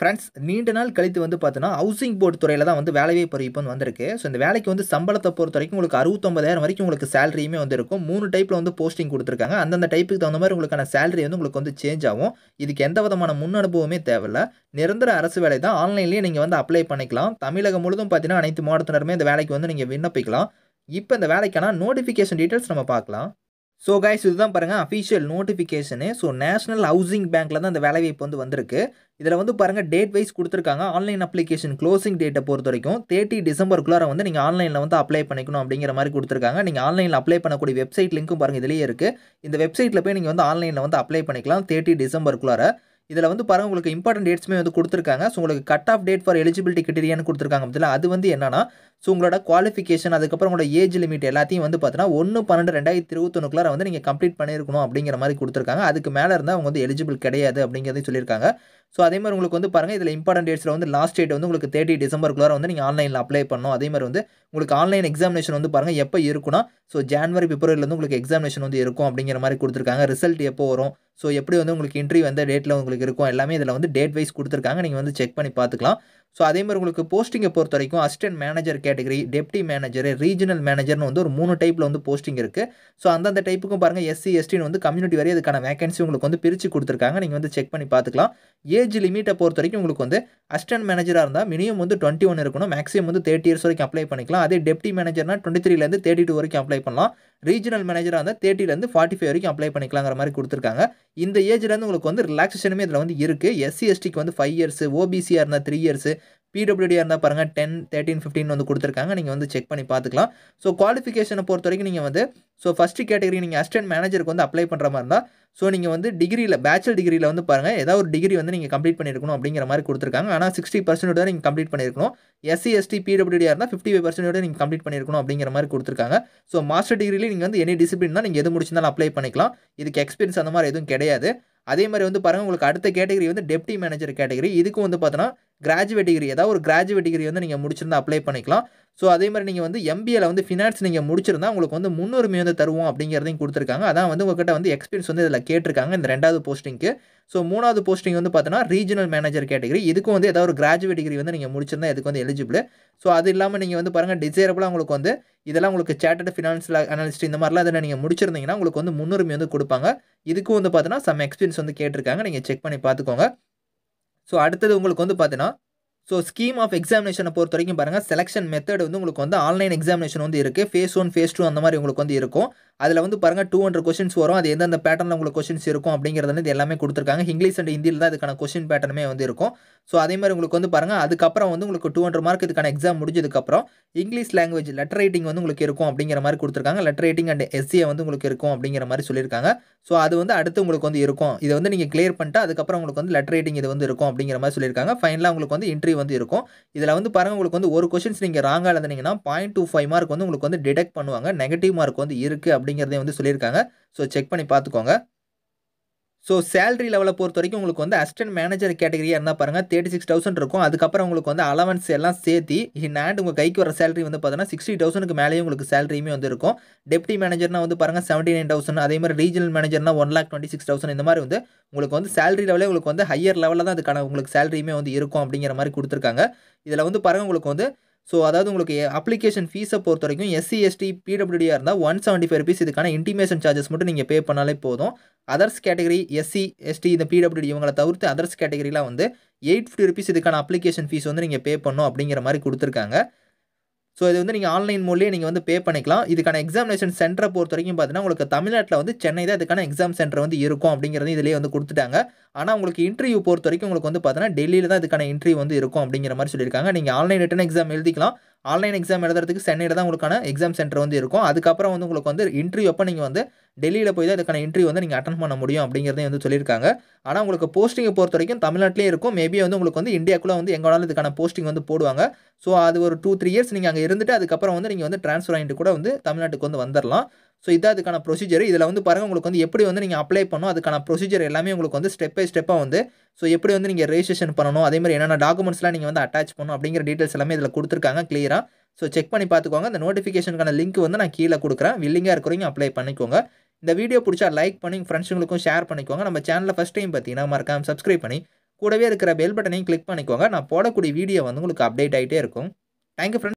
Friends நீண்ட நாள் கழித்து வந்து பார்த்தோன்னா ஹவுசிங் போர்டு துறையில் தான் வந்து வேலைவாய்ப்பு அறிவிப்பு வந்து வந்திருக்கு. ஸோ இந்த வேலைக்கு வந்து சம்பளத்தை பொறுத்த வரைக்கும் உங்களுக்கு அறுபத்தொம்பதாயிரம் வரைக்கும் உங்களுக்கு சேலரியுமே வந்து இருக்கும். மூணு டைப்பில் வந்து போஸ்டிங் கொடுத்துருக்காங்க. அந்தந்த டைப்புக்கு தகுந்த மாதிரி உங்களுக்கான சேலரி வந்து உங்களுக்கு வந்து சேஞ்ச் ஆகும். இதுக்கு எந்த விதமான முன் அனுபவமே தேவையில்ல. நிரந்தர அரசு வேலை தான். ஆன்லைன்லேயே நீங்கள் வந்து அப்ளை பண்ணிக்கலாம். தமிழகம் முழுதும் பார்த்தீங்கன்னா அனைத்து மாவட்டத்தினருமே இந்த வேலைக்கு வந்து நீங்கள் விண்ணப்பிக்கலாம். இப்போ இந்த வேலைக்கான நோட்டிஃபிகேஷன் டீட்டெயில்ஸ் நம்ம பார்க்கலாம். ஸோ கைஸ் இதுதான் பாருங்கள் official notification so national housing பேங்க்கில் தான் இந்த வேலைவாய்ப்பு வந்து வந்திருக்கு. இதில் வந்து பாருங்கள் டேட் வைஸ் கொடுத்துருக்காங்க. ஆன்லைன் அப்ளிகேஷன் க்ளோசிங் டேட்டை பொறுத்த வரைக்கும் தேர்ட்டி டிசம்பருக்குள்ளார வந்து நீங்கள் ஆன்லைனில் வந்து அப்ளை பண்ணிக்கணும் அப்படிங்கிற மாதிரி கொடுத்துருக்காங்க. நீங்கள் ஆன்லைனில் அப்ளை பண்ணக்கூடிய வெப்சைட் லிங்க்கும் பாருங்கள் இதுலேயே இருக்குது இந்த வெப்சைட்டில் போய் நீங்கள் வந்து ஆன்லைனில் வந்து அப்ளை பண்ணிக்கலாம் தேர்ட்டி டிசம்பருக்குள்ளார இதில் வந்து பாருங்கள் உங்களுக்கு இம்பார்ட்டன்ட் டேட்ஸுமே வந்து கொடுத்துருக்காங்க. ஸோ உங்களுக்கு cut off date for eligibility கிட்டரியான்னு கொடுத்துருக்காங்க. பதில் அது வந்து என்னன்னா ஸோ உங்களோட குவாலிஃபிகேஷன் அதுக்கப்புறம் உங்களோட ஏஜ் லிமிட் எல்லாத்தையும் வந்து பார்த்தீங்கன்னா ஒன்று பன்னெண்டு ரெண்டாயிரத்தி இருபத்தொன்னுக்குள்ளார வந்து நீங்கள் கம்ப்ளீட் பண்ணியிருக்கணும் அப்படிங்கிற மாதிரி கொடுத்துருக்காங்க. அதுக்கு மேலே இருந்தால் அவங்க வந்து எலிஜிபிள் கிடையாது அப்படிங்கிறதையும் சொல்லியிருக்காங்க. ஸோ அதே மாதிரி உங்களுக்கு வந்து பாருங்கள் இதில் இம்பார்ட்டன்ட் டேட்ஸில் வந்து லாஸ்ட் டேட் வந்து உங்களுக்கு தேர்ட்டி டிசம்பருக்குள்ளார வந்து நீங்கள் ஆன்லைனில் அப்ளை பண்ணணும். அதே மாதிரி வந்து உங்களுக்கு ஆன்லைன் எக்ஸாமினேஷன் வந்து பாருங்கள் எப்போ இருக்குன்னா ஸோ ஜான்வரி பிப்ரவரிலேருந்து உங்களுக்கு எக்ஸாமினேஷன் வந்து இருக்கும் அப்படிங்கிற மாதிரி கொடுத்துருக்காங்க. ரிசல்ட் எப்போ வரும்? ஸோ எப்படி வந்து உங்களுக்கு இன்டர்வியூ எந்த டேட்டில் உங்களுக்கு இருக்கும்? எல்லாமே இதில் வந்து டேட் வைஸ் கொடுத்துருக்காங்க. நீங்கள் வந்து செக் பண்ணி பார்த்துக்கலாம். ஸோ அதே மாதிரி உங்களுக்கு போஸ்டிங்கை பொறுத்த வரைக்கும் assistant manager category deputy manager regional மேனேஜர்னு வந்து ஒரு மூணு டைப்பில் வந்து போஸ்டிங் இருக்குது ஸோ அந்தந்த டைப்புக்கும் பாருங்கள் எஸ்சி எஸ்டின்னு வந்து கம்யூனிட்டி வரை அதுக்கான வேகன்சி உங்களுக்கு வந்து பிரித்து கொடுத்துருக்காங்க. நீங்கள் வந்து செக் பண்ணி பார்த்துக்கலாம். ஏஜ் லிமிட்டை பொறுத்த வரைக்கும் உங்களுக்கு வந்து அசிஸ்டன்ட் மேனேஜராக இருந்தால் மினிமம் வந்து டுவெண்ட்டி ஒன் இருக்கணும். மேக்ஸிமம் வந்து தேர்ட்டி இயர்ஸ் வரைக்கும் அப்ளை பண்ணிக்கலாம். அதே டெப்டி மேனேஜர்னா டுவெண்ட்டி த்ரீலேருந்து தேர்ட்டி டூ வரைக்கும் அப்ளை பண்ணலாம். ரீஜனல் மேனேஜராக இருந்தால் தேர்ட்டிலேருந்து ஃபார்ட்டி ஃபைவ் வரைக்கும் அப்ளை பண்ணிக்கலாங்கிற மாதிரி கொடுத்துருக்காங்க. இந்த ஏஜ்லேருந்து உங்களுக்கு வந்து ரிலாக்ஸேஷனுமே இதில் வந்து இருக்குது எஸ்சி எஸ்டிக்கு வந்து ஃபைவ் இயர்ஸ் ஓபிசியாக இருந்தால் த்ரீ இயர்ஸ் பிடபிள்யூடியாக இருந்தால் பாருங்கள் டென் தேர்ட்டின் ஃபிஃப்டின் வந்து கொடுத்துருக்காங்க. நீங்கள் வந்து செக் பண்ணி பார்த்துக்கலாம். ஸோ குவாலிஃபிகேஷனை பொறுத்த வரைக்கும் நீங்கள் வந்து ஸோ ஃபஸ்ட்டு கேட்டகரி நீங்கள் அசிஸ்டன்ட் மேனேஜருக்கு வந்து அப்ளை பண்ணுற மாதிரி இருந்தால் ஸோ நீங்கள் வந்து டிகிரியில் பேச்சுலர் டிகிரியில் வந்து பாருங்கள் ஏதாவது ஒரு டிகிரி வந்து நீங்கள் கம்ப்ளீட் பண்ணியிருக்கணும் அப்படிங்கிற மாதிரி கொடுத்துருக்காங்க. ஆனால் சிக்ஸ்டி பர்சன்ட் தான் நீங்கள் கம்ப்ளீட் பண்ணியிருக்கணும் எஸ்சி எஸ்டி பிடபிள்யூடியாக இருந்தால் ஃபிஃப்டி ஃபைவ் பர்சன்டோட நீங்கள் கம்ப்ளீட் பண்ணியிருக்கணும் அப்படிங்கிற மாதிரி கொடுத்துருக்காங்க. ஸோ மாஸ்டர் டிகிரியில் நீங்கள் வந்து எனி டிசிப்ளின் தான் நீங்கள் எது முடிச்சிருந்தாலும் அப்ளை பண்ணிக்கலாம். இதுக்கு எக்ஸ்பீரியன்ஸ் அந்த மாதிரி எதுவும் கிடையாது. அதே மாதிரி வந்து பாருங்கள் உங்களுக்கு அடுத்த கேட்டகரி வந்து டெப்டி மேனேஜர் கேட்டகரி இதுக்கும் வந்து பார்த்தோன்னா கிராஜுவேட் டிகிரி ஏதாவது ஒரு கிராஜுவேட் டிகிரி வந்து நீங்கள் முடிச்சிருந்தா அப்ளை பண்ணிக்கலாம். ஸோ அதே மாதிரி நீங்கள் வந்து எம்பிஏல வந்து ஃபினான்ஸ் நீங்கள் முடிச்சிருந்தா உங்களுக்கு வந்து முன்னுரிமை வந்து தருவோம் அப்படிங்கிறதையும் கொடுத்துருக்காங்க. அதான் வந்து உங்ககிட்ட வந்து எக்ஸ்பீரியன்ஸ் வந்து இதில் கேட்டிருக்காங்க இந்த ரெண்டாவது போஸ்டிங்க்கு ஸோ மூணாவது போஸ்டிங் வந்து பார்த்தோன்னா ரீஜனல் மேனேஜர் கேட்டகரி இதுக்கும் வந்து ஏதாவது ஒரு கிராஜுவேட் டிகிரி வந்து நீங்கள் முடிச்சிருந்தா இதுக்கு வந்து எலிஜிபிள் ஸோ அது இல்லாமல் நீங்கள் வந்து பாருங்கள் டிசைரபிளாக உங்களுக்கு வந்து இதெல்லாம் உங்களுக்கு சேட்டர்டு ஃபினான்ஷியல் அனாலிஸ்ட் இந்த மாதிரிலாம் இதில் நீங்கள் முடிச்சிருந்தீங்கன்னா உங்களுக்கு வந்து முன்னுரிமை வந்து கொடுப்பாங்க. இதுக்கும் வந்து பார்த்தீங்கன்னா சம் எக்ஸ்பீரியன்ஸ் வந்து கேட்டிருக்காங்க. நீங்கள் செக் பண்ணி பார்த்துக்கோங்க ஸோ அடுத்தது உங்களுக்கு வந்து பார்த்தீங்கன்னா ஸோ ஸ்கீம் ஆஃப் எக்ஸாமினேஷனை பொறுத்த வரைக்கும் பாருங்கள் செலெக்ஷன் மெத்தட் வந்து உங்களுக்கு வந்து ஆன்லைன் எக்ஸாமினேஷன் வந்து இருக்குது ஃபேஸ் ஒன் ஃபேஸ் டூ அந்த மாதிரி உங்களுக்கு வந்து இருக்கும். அதில் வந்து பாருங்கள் டூ ஹண்ட்ரட் கொஷின்ஸ் வரும். அது எந்தெந்த பேட்டர்னில் உங்களுக்கு கொஷின்ஸ் இருக்கும் அப்படிங்கிறது வந்து எல்லாமே கொடுத்துருக்காங்க. இங்கிலீஷ் அண்ட் ஹிந்தியில் தான் இதுக்கான கொஷின் பேட்டர்னுமே வந்து இருக்கும். ஸோ அதே மாதிரி உங்களுக்கு வந்து பாருங்கள் அதுக்கப்புறம் வந்து உங்களுக்கு டூ ஹண்ட்ரட் மார்க் இதுக்கான எக்ஸாம் முடிஞ்சதுக்கப்புறம் இங்கிலீஷ் லாங்குவேஜ் லெட்டர் ரைட்டிங் வந்து உங்களுக்கு இருக்கும் அப்படிங்கிற மாதிரி கொடுத்துருக்காங்க. லெட்டர் ரைட்டிங் அண்ட் எஸ்சியை வந்து உங்களுக்கு இருக்கும் அப்படிங்கிற மாதிரி சொல்லியிருக்காங்க. ஸோ அது வந்து அடுத்து உங்களுக்கு வந்து இருக்கும். இதை வந்து நீங்கள் கிளியர் பண்ணிட்டு அதுக்கப்புறம் உங்களுக்கு வந்து லெட்டர் ரைட்டிங் இது வந்து இருக்கும் அப்படிங்கிற மாதிரி சொல்லியிருக்காங்க. ஃபைனலாக உங்களுக்கு வந்து இன்டர்வியூ வந்து இருக்கும். இதில் வந்து பாருங்கள் உங்களுக்கு வந்து ஒரு கொஷின்ஸ் நீங்கள் ராங்காக எழுதுனீங்கன்னா பாயிண்ட் டூ ஃபைவ் மார்க் வந்து உங்களுக்கு வந்து டிடெக்ட் பண்ணுவாங்க. நெகட்டிவ் மார்க் வந்து இருக்குது அப்படிங்கிறதே வந்து சொல்லியிருக்காங்க. ஸோ செக் பண்ணி பார்த்துக்கோங்க. ஸோ சேலரி லெவலை பொறுத்த வரைக்கும் உங்களுக்கு வந்து அசிஸ்டன்ட் மேனேஜர் கேட்டகரியாக இருந்தால் பாருங்கள் தேர்ட்டி சிக்ஸ் தௌசண்ட் இருக்கும். அதுக்கப்புறம் உங்களுக்கு வந்து அலவன்ஸ் எல்லாம் சேர்த்து இன் ஹேண்ட் உங்கள் கைக்கு வர சேலரி வந்து பார்த்தீங்கன்னா சிக்ஸ்டி தௌசண்ட்க்கு மேலேயே உங்களுக்கு சேலரியுமே வந்து இருக்கும். டெப்டி மேனேஜர்னா வந்து பாருங்கள் செவன்ட்டி நைன் தௌசண்ட் அதே மாதிரி regional மேனேஜர்னா one lakh twenty six thousand இந்த மாதிரி வந்து உங்களுக்கு வந்து சேலரி லெவலே உங்களுக்கு வந்து ஹையர் லெவலில் தான் அதுக்கான உங்களுக்கு சேலரியுமே வந்து இருக்கும் அப்படிங்கிற மாதிரி கொடுத்துருக்காங்க. இதில் வந்து பாருங்கள் உங்களுக்கு வந்து ஸோ அதாவது உங்களுக்கு அப்ளிகேஷன் ஃபீஸை பொறுத்த வரைக்கும் எஸ்சி எஸ்டி பிடபிள்யூடியாக இருந்தால் ஒன் செவன்ட்டி ஃபைவ் ருபீஸ் இதுக்கான இன்டிமேஷன் சார்ஜஸ் மட்டும் நீங்கள் பே பண்ணாலே போதும். அதர்ஸ் கேட்டகரி எஸ்சி எஸ்டி இந்த பிடபிள்யூடி இவங்களை தவிர்த்து அதர்ஸ் கேட்டகரிலாம் வந்து எயிட் ஃபிஃப்டி ருபீஸ் இதுக்கான அப்ளிகேஷன் ஃபீஸ் வந்து நீங்கள் பே பண்ணணும் அப்படிங்கிற மாதிரி கொடுத்துருக்காங்க. ஸோ இது வந்து நீங்கள் ஆன்லைன் மூலியே நீங்கள் வந்து பே பண்ணிக்கலாம். இதுக்கான எக்ஸாமினேஷன் சென்டரை பொறுத்த வரைக்கும் பார்த்தீங்கன்னா உங்களுக்கு தமிழ்நாட்டில் வந்து சென்னை தான் இதுக்கான எக்ஸாம் சென்டர் வந்து இருக்கும் அப்படிங்கிறது இதிலேயே வந்து கொடுத்துட்டாங்க. ஆனால் உங்களுக்கு இன்டர்வியூ பொறுத்த வரைக்கும் உங்களுக்கு வந்து பார்த்தீங்கன்னா டெல்லியில் தான் இதுக்கான இன்டர்வியூ வந்து இருக்கும் அப்படிங்கிற மாதிரி சொல்லியிருக்காங்க. நீங்கள் ஆன்லைன் ரிட்டன் எக்ஸாம் எழுதிக்கலாம். ஆன்லைன் எக்ஸாம் எழுதுறதுக்கு சென்னையில் தான் உங்களுக்கான எக்ஸாம் சென்டர் வந்து இருக்கும். அதுக்கப்புறம் வந்து உங்களுக்கு வந்து இன்டர்வியூ அப்போ நீங்கள் வந்து டெல்லியில் போய் தான் இதுக்கான இன்டர்வியூ வந்து நீங்கள் அட்டன் பண்ண முடியும் அப்படிங்கிறதையும் வந்து சொல்லியிருக்காங்க. ஆனால் உங்களுக்கு போஸ்டிங்கை பொறுத்த வரைக்கும் தமிழ்நாட்டிலே இருக்கும். மேபி வந்து உங்களுக்கு வந்து இந்தியாக்குள்ளே வந்து எங்கே வேணாலும் இதுக்கான போஸ்டிங் வந்து போடுவாங்க. ஸோ அது ஒரு டூ த்ரீ இயர்ஸ் நீங்கள் அங்கே இருந்துட்டு அதுக்கப்புறம் வந்து நீங்கள் வந்து ட்ரான்ஸ்ஃபர் ஆகிட்டு கூட வந்து தமிழ்நாட்டுக்கு வந்து வந்துடலாம் ஸோ இதான் அதுக்கான ப்ரொசீஜர் இதில் வந்து பாருங்கள் உங்களுக்கு வந்து எப்படி வந்து நீங்கள் அப்ளை பண்ணணும் அதுக்கான ப்ரொசீஜர் எல்லாமே உங்களுக்கு வந்து ஸ்டெப் பை ஸ்டெப்பாக வந்து ஸோ எப்படி வந்து நீங்கள் ரெஜிஸ்ட்ரேஷன் பண்ணணும் அதே மாதிரி என்னென்ன டாக்குமெண்ட்ஸ்லாம் நீங்கள் வந்து அட்டாச் பண்ணணும் அப்படிங்கிற டீட்டெயில்ஸ் எல்லாமே இதில் கொடுத்துருக்காங்க கிளியராக ஸோ செக் பண்ணி பார்த்துக்கோங்க. இந்த நோட்டிஃபிகேஷனுக்கான லிங்க் வந்து நான் கீழே கொடுக்குறேன். வில்லிங்காக இருக்கிறவங்க அப்ளை பண்ணிக்கோங்க. இந்த வீடியோ பிடிச்சா லைக் பண்ணி ஃப்ரெண்ட்ஸுங்களுக்கும் ஷேர் பண்ணிக்கோங்க. நம்ம சேனலில் ஃபஸ்ட் டைம் பார்த்தீங்கன்னா மறக்காம சப்ஸ்கிரைப் பண்ணி கூடவே இருக்கிற பெல் பட்டனையும் கிளிக் பண்ணிக்கோங்க. நான் போடக்கூடிய வீடியோ வந்து உங்களுக்கு அப்டேட் ஆகிட்டே இருக்கும். Thank you friends